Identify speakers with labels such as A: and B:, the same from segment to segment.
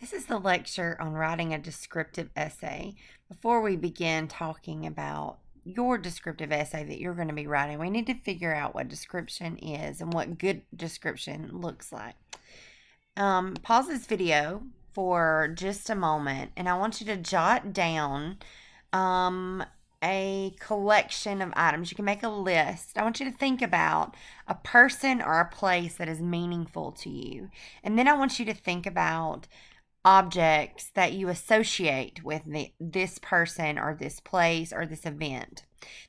A: This is the lecture on writing a descriptive essay. Before we begin talking about your descriptive essay that you're going to be writing, we need to figure out what description is and what good description looks like. Um, pause this video for just a moment and I want you to jot down um, a collection of items. You can make a list. I want you to think about a person or a place that is meaningful to you. And then I want you to think about objects that you associate with the, this person or this place or this event.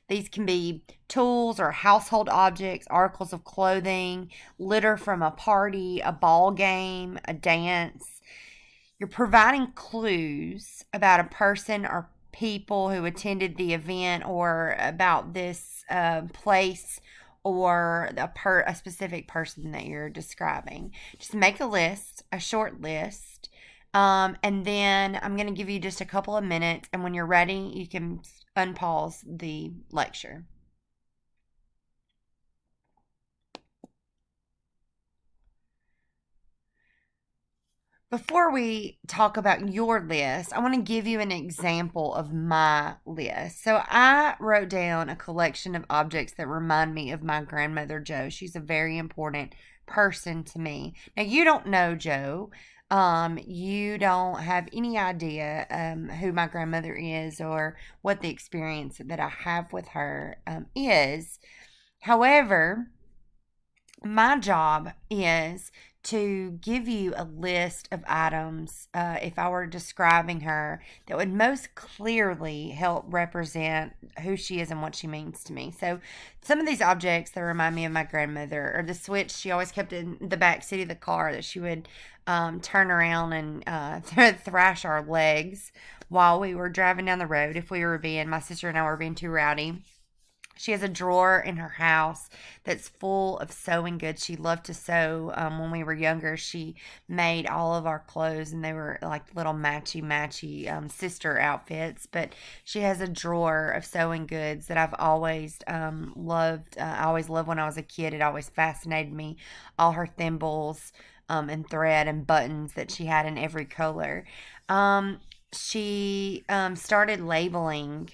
A: These can be tools or household objects, articles of clothing, litter from a party, a ball game, a dance. You're providing clues about a person or people who attended the event or about this uh, place or a per a specific person that you're describing. Just make a list, a short list, um, and then I'm going to give you just a couple of minutes, and when you're ready, you can unpause the lecture. Before we talk about your list, I want to give you an example of my list. So, I wrote down a collection of objects that remind me of my grandmother, Joe. She's a very important person to me. Now, you don't know Joe, um, you don't have any idea um, who my grandmother is or what the experience that I have with her um, is. However, my job is to give you a list of items, uh, if I were describing her, that would most clearly help represent who she is and what she means to me. So, some of these objects that remind me of my grandmother, or the switch she always kept in the back seat of the car that she would um, turn around and uh, thrash our legs while we were driving down the road if we were being, my sister and I were being too rowdy she has a drawer in her house that's full of sewing goods. She loved to sew. Um, when we were younger, she made all of our clothes, and they were like little matchy matchy um, sister outfits. But she has a drawer of sewing goods that I've always um, loved. Uh, I always loved when I was a kid. It always fascinated me. All her thimbles um, and thread and buttons that she had in every color. Um, she um, started labeling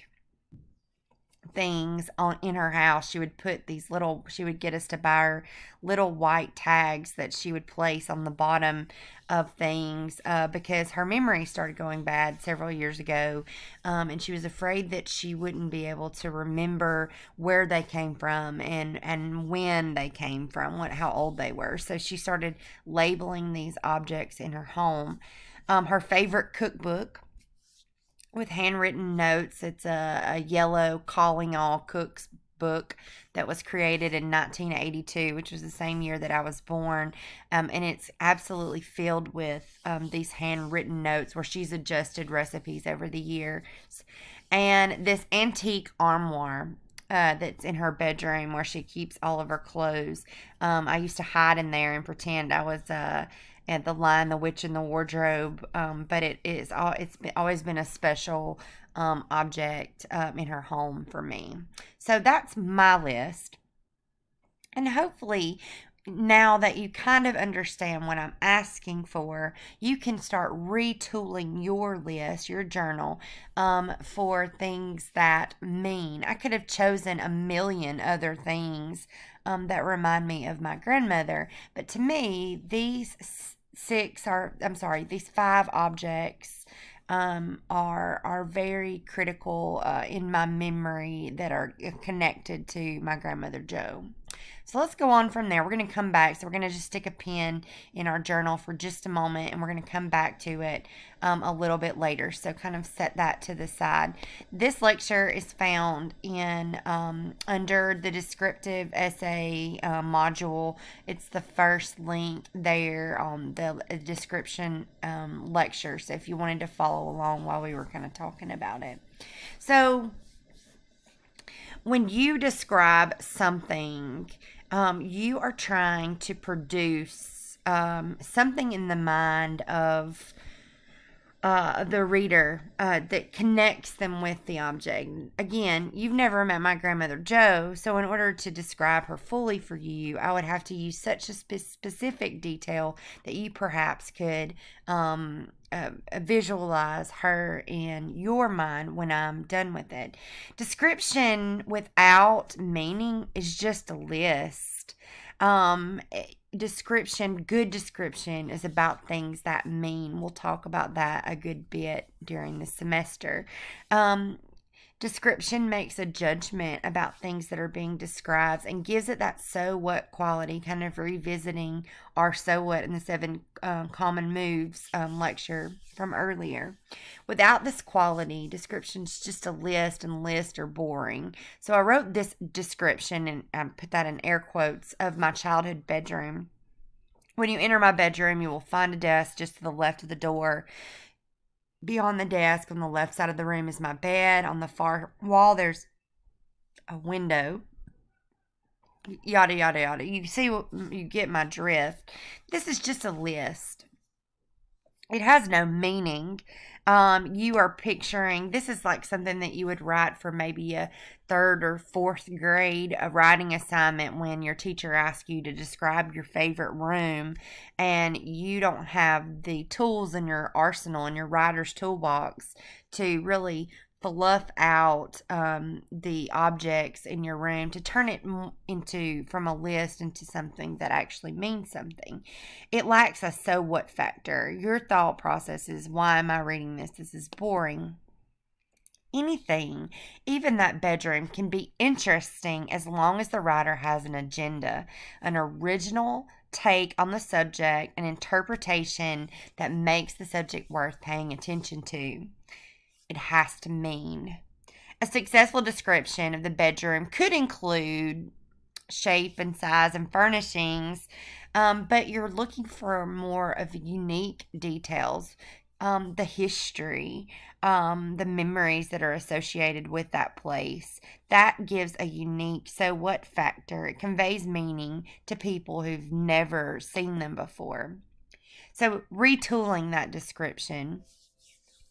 A: things on in her house she would put these little she would get us to buy her little white tags that she would place on the bottom of things uh, because her memory started going bad several years ago um, and she was afraid that she wouldn't be able to remember where they came from and and when they came from what how old they were. So she started labeling these objects in her home. Um, her favorite cookbook with handwritten notes. It's a, a yellow calling all cooks book that was created in 1982, which was the same year that I was born. Um, and it's absolutely filled with um, these handwritten notes where she's adjusted recipes over the years. And this antique armoire uh, that's in her bedroom where she keeps all of her clothes. Um, I used to hide in there and pretend I was uh, at the Lion, the Witch, and the Wardrobe. Um, but it is all it's been, always been a special um, object um, in her home for me. So that's my list. And hopefully, now that you kind of understand what I'm asking for, you can start retooling your list, your journal, um, for things that mean. I could have chosen a million other things um, that remind me of my grandmother, but to me, these six are, I'm sorry, these five objects um, are are very critical uh, in my memory that are connected to my grandmother Joe. So let's go on from there. We're going to come back. So we're going to just stick a pin in our journal for just a moment and we're going to come back to it um, a little bit later. So kind of set that to the side. This lecture is found in um, under the descriptive essay uh, module. It's the first link there on the uh, description um, lecture. So if you wanted to follow along while we were kind of talking about it. So when you describe something, um, you are trying to produce um, something in the mind of uh, the reader uh, that connects them with the object. Again, you've never met my grandmother Joe, so in order to describe her fully for you, I would have to use such a spe- specific detail that you perhaps could um, uh, visualize her in your mind when I'm done with it. Description without meaning is just a list. Um, description, good description, is about things that mean. We'll talk about that a good bit during the semester. Um, description makes a judgment about things that are being described and gives it that so what quality, kind of revisiting our so what in the seven um, common moves um, lecture from earlier. Without this quality, description's just a list, and lists are boring. So I wrote this description and I put that in air quotes of my childhood bedroom. When you enter my bedroom, you will find a desk just to the left of the door. Beyond the desk on the left side of the room is my bed. On the far wall, there's a window. Yada, yada, yada. You see, you get my drift. This is just a list. It has no meaning um, you are picturing this is like something that you would write for maybe a third or fourth grade a writing assignment when your teacher asks you to describe your favorite room and you don't have the tools in your arsenal in your writer's toolbox to really fluff out um, the objects in your room to turn it into from a list into something that actually means something. It lacks a so what factor. Your thought process is why am I reading this? This is boring. Anything, even that bedroom, can be interesting as long as the writer has an agenda, an original take on the subject, an interpretation that makes the subject worth paying attention to it has to mean. A successful description of the bedroom could include shape and size and furnishings, um, but you're looking for more of unique details. Um, the history, um, the memories that are associated with that place. That gives a unique so what factor. It conveys meaning to people who've never seen them before. So, retooling that description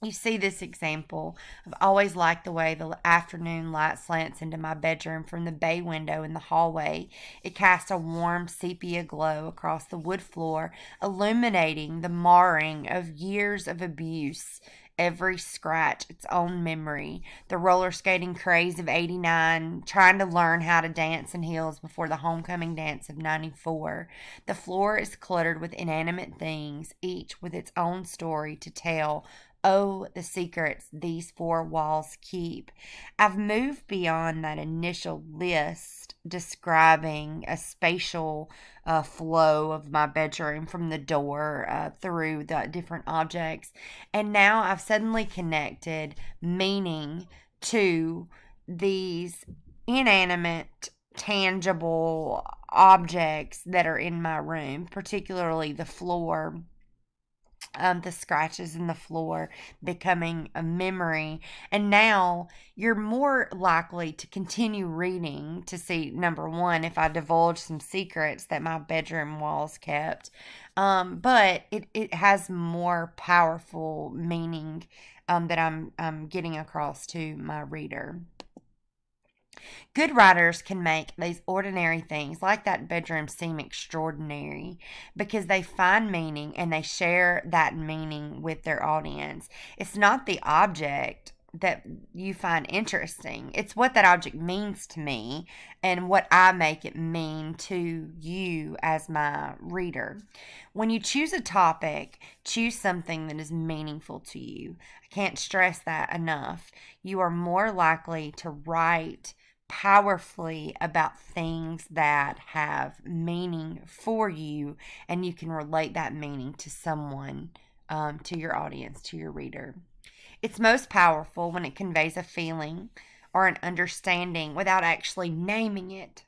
A: you see this example. I've always liked the way the afternoon light slants into my bedroom from the bay window in the hallway. It casts a warm sepia glow across the wood floor, illuminating the marring of years of abuse every scratch its own memory. The roller skating craze of 89, trying to learn how to dance in heels before the homecoming dance of 94. The floor is cluttered with inanimate things, each with its own story to tell, Oh, the secrets these four walls keep. I've moved beyond that initial list describing a spatial uh, flow of my bedroom from the door uh, through the different objects. And now I've suddenly connected meaning to these inanimate, tangible objects that are in my room, particularly the floor um, the scratches in the floor becoming a memory. And now you're more likely to continue reading to see number one, if I divulge some secrets that my bedroom walls kept. Um, but it, it has more powerful meaning um, that I'm, I'm getting across to my reader. Good writers can make these ordinary things like that bedroom seem extraordinary because they find meaning and they share that meaning with their audience. It's not the object that you find interesting. It's what that object means to me and what I make it mean to you as my reader. When you choose a topic, choose something that is meaningful to you. I can't stress that enough. You are more likely to write powerfully about things that have meaning for you, and you can relate that meaning to someone, um, to your audience, to your reader. It's most powerful when it conveys a feeling or an understanding without actually naming it.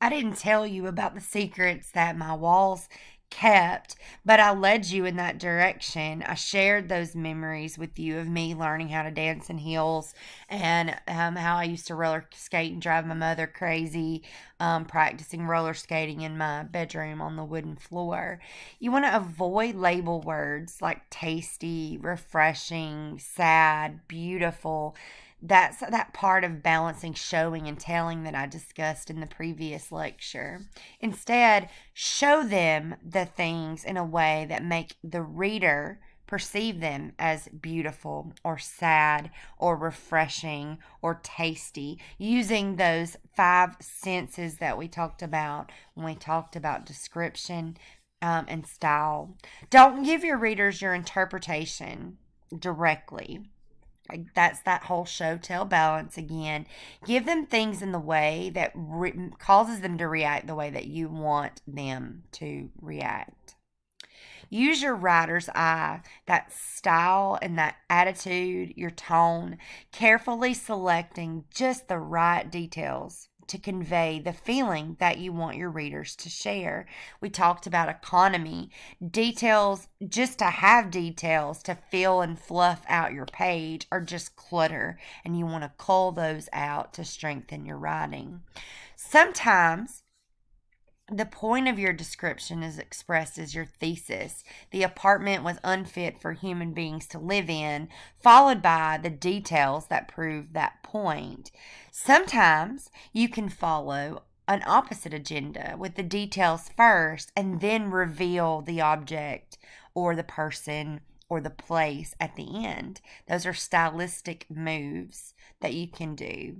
A: I didn't tell you about the secrets that my walls kept, but I led you in that direction. I shared those memories with you of me learning how to dance in heels and um, how I used to roller skate and drive my mother crazy, um, practicing roller skating in my bedroom on the wooden floor. You want to avoid label words like tasty, refreshing, sad, beautiful that's that part of balancing showing and telling that I discussed in the previous lecture. Instead, show them the things in a way that make the reader perceive them as beautiful or sad or refreshing or tasty using those five senses that we talked about when we talked about description um, and style. Don't give your readers your interpretation directly that's that whole show tell balance again. Give them things in the way that re- causes them to react the way that you want them to react. Use your writer's eye, that style and that attitude, your tone, carefully selecting just the right details to convey the feeling that you want your readers to share. We talked about economy, details, just to have details to fill and fluff out your page are just clutter, and you want to cull those out to strengthen your writing. Sometimes the point of your description is expressed as your thesis. The apartment was unfit for human beings to live in, followed by the details that prove that point. Sometimes you can follow an opposite agenda with the details first and then reveal the object or the person or the place at the end. Those are stylistic moves that you can do.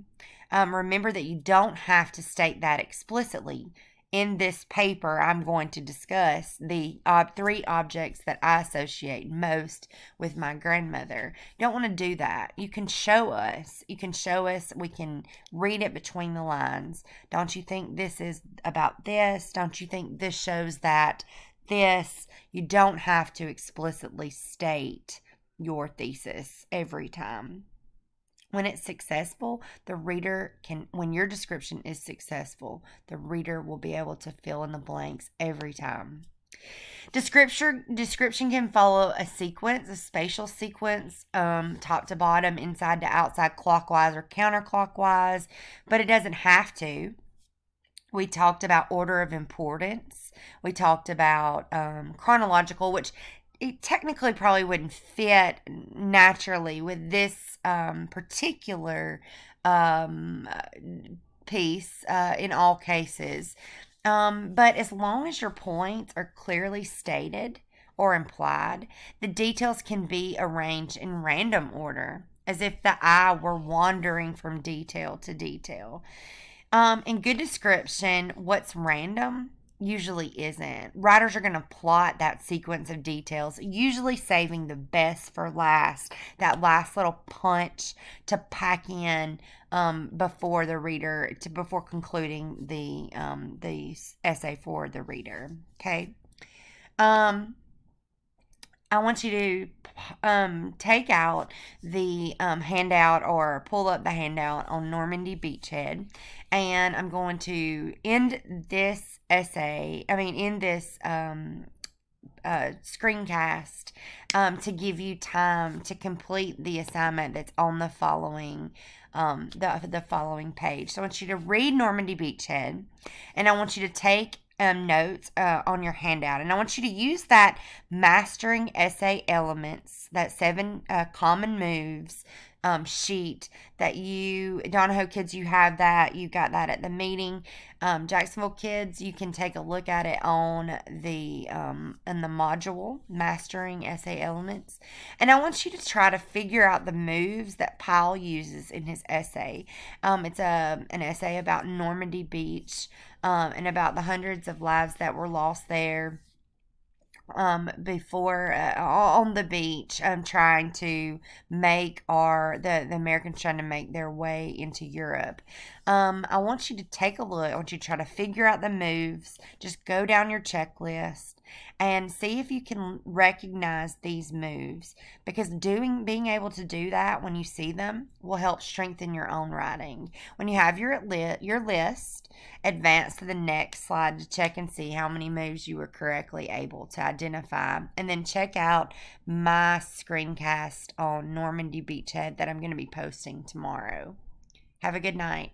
A: Um, remember that you don't have to state that explicitly in this paper, I'm going to discuss the three objects that I associate most with my grandmother. You don't want to do that. You can show us. You can show us. We can read it between the lines. Don't you think this is about this? Don't you think this shows that this? You don't have to explicitly state your thesis every time when it's successful the reader can when your description is successful the reader will be able to fill in the blanks every time. Description description can follow a sequence a spatial sequence um, top to bottom inside to outside clockwise or counterclockwise but it doesn't have to. We talked about order of importance. We talked about um, chronological which it technically probably wouldn't fit naturally with this um, particular um, piece uh, in all cases. Um, but as long as your points are clearly stated or implied, the details can be arranged in random order, as if the eye were wandering from detail to detail. Um, in good description, what's random usually isn't. Writers are going to plot that sequence of details, usually saving the best for last, that last little punch to pack in um, before the reader, to before concluding the um, the essay for the reader. Okay. Um, I want you to um, take out the um, handout or pull up the handout on Normandy Beachhead. And I'm going to end this essay, I mean, end this um, uh, screencast um, to give you time to complete the assignment that's on the following um, the, the following page. So I want you to read Normandy Beachhead, and I want you to take um, notes uh, on your handout. And I want you to use that mastering essay elements, that seven uh, common moves um, sheet that you, Donoho kids, you have that. You got that at the meeting. Um, Jacksonville kids, you can take a look at it on the um, in the module mastering essay elements. And I want you to try to figure out the moves that Pyle uses in his essay. Um, it's a an essay about Normandy Beach um, and about the hundreds of lives that were lost there um, before uh, on the beach um, trying to make our the, the Americans trying to make their way into Europe. Um, I want you to take a look. I want you to try to figure out the moves. Just go down your checklist and see if you can recognize these moves because doing being able to do that when you see them will help strengthen your own writing. When you have your li- your list, advance to the next slide to check and see how many moves you were correctly able to identify and then check out my screencast on Normandy Beachhead that I'm going to be posting tomorrow. Have a good night.